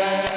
stand.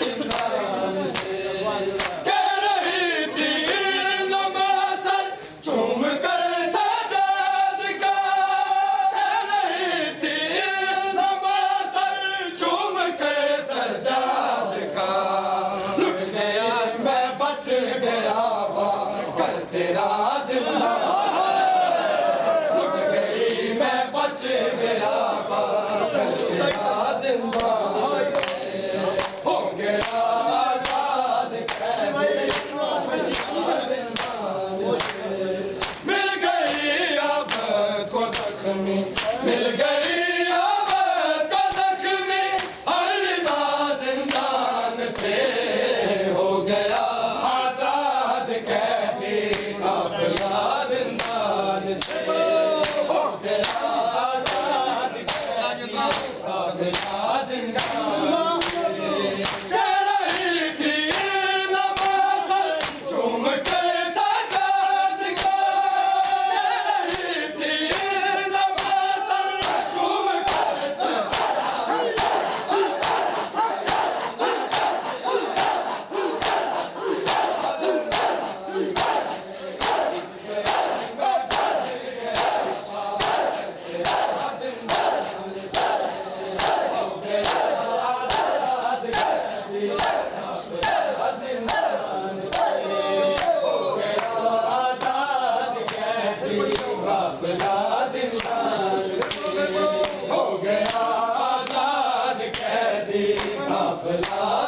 Vamos this day. kafla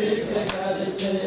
bir bekarısın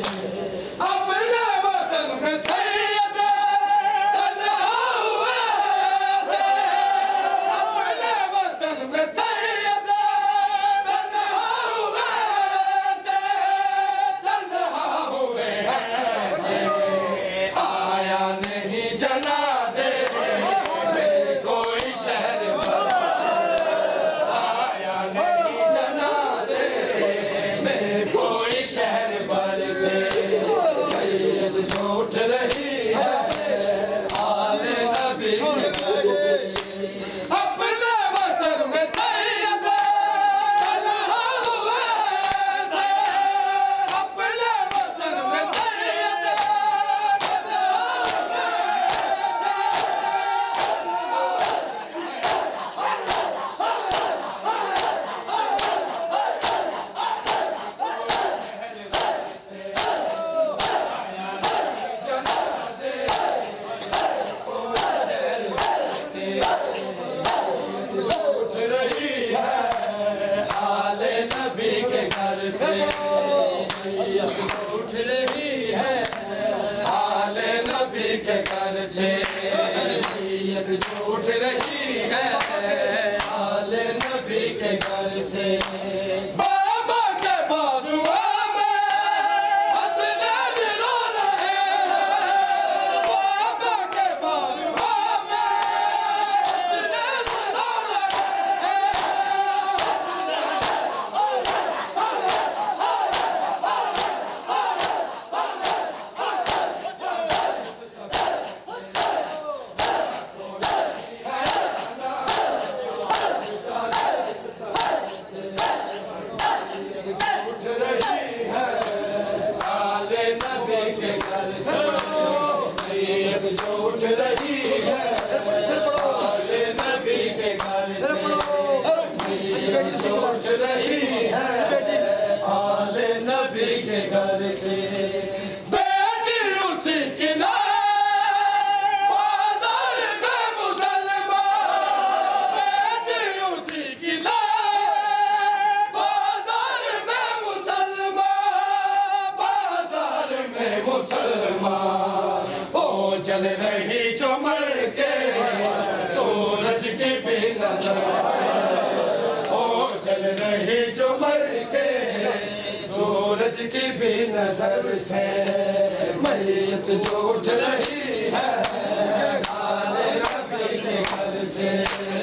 रही चमर के सूरज की भी नज़र ओ, जल रही चमर के सूरज की भी नज़र से मैत जो उठ रही है। से।